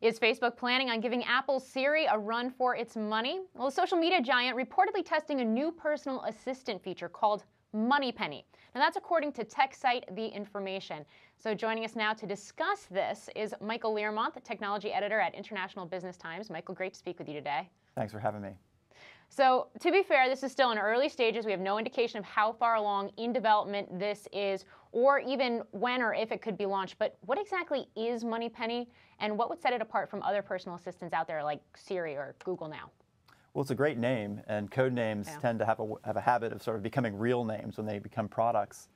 Is Facebook planning on giving Apple's Siri a run for its money? Well, the social media giant reportedly testing a new personal assistant feature called MoneyPenny. Now, that's according to tech site The Information. So, joining us now to discuss this is Michael Learmonth, technology editor at International Business Times. Michael, great to speak with you today. Thanks for having me. So, to be fair, this is still in early stages. We have no indication of how far along in development this is, or even when or if it could be launched. But what exactly is MoneyPenny, and what would set it apart from other personal assistants out there like Siri or Google Now? Well, it's a great name, and code names yeah. tend to have a, have a habit of sort of becoming real names when they become products.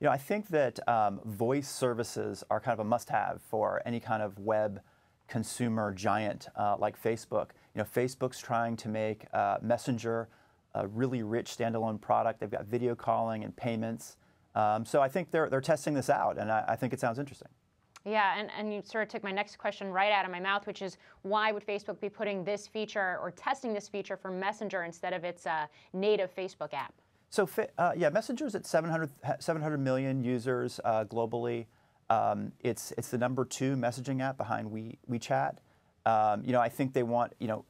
You know, I think that um, voice services are kind of a must-have for any kind of web consumer giant uh, like Facebook. You know, Facebook's trying to make uh, Messenger a really rich standalone product. They've got video calling and payments. Um, so I think they're, they're testing this out, and I, I think it sounds interesting. Yeah, and, and you sort of took my next question right out of my mouth, which is why would Facebook be putting this feature or testing this feature for Messenger instead of its uh, native Facebook app? So, uh, yeah, Messenger's at 700, 700 million users uh, globally. Um, it's it's the number two messaging app behind we, WeChat. Um, you know, I think they want you know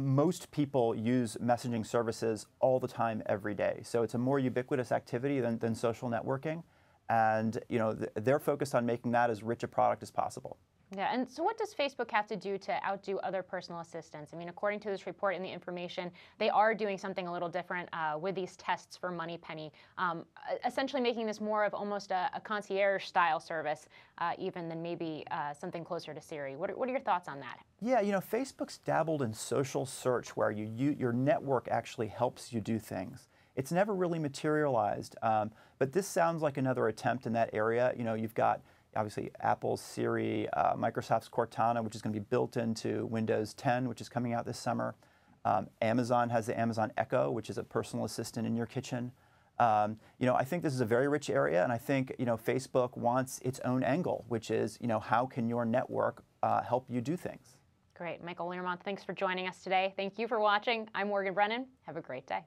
most people use messaging services all the time, every day. So it's a more ubiquitous activity than, than social networking, and you know they're focused on making that as rich a product as possible. Yeah, and so what does Facebook have to do to outdo other personal assistants? I mean, according to this report and the information, they are doing something a little different uh, with these tests for MoneyPenny, um, essentially making this more of almost a, a concierge-style service, uh, even than maybe uh, something closer to Siri. What are, what are your thoughts on that? Yeah, you know, Facebook's dabbled in social search where you, you your network actually helps you do things. It's never really materialized, um, but this sounds like another attempt in that area. You know, you've got obviously Apple's Siri, uh, Microsoft's Cortana, which is going to be built into Windows 10, which is coming out this summer. Um, Amazon has the Amazon Echo, which is a personal assistant in your kitchen. Um, you know, I think this is a very rich area, and I think you know Facebook wants its own angle, which is you know how can your network uh, help you do things. Great, Michael Learmonth, thanks for joining us today. Thank you for watching. I'm Morgan Brennan. Have a great day.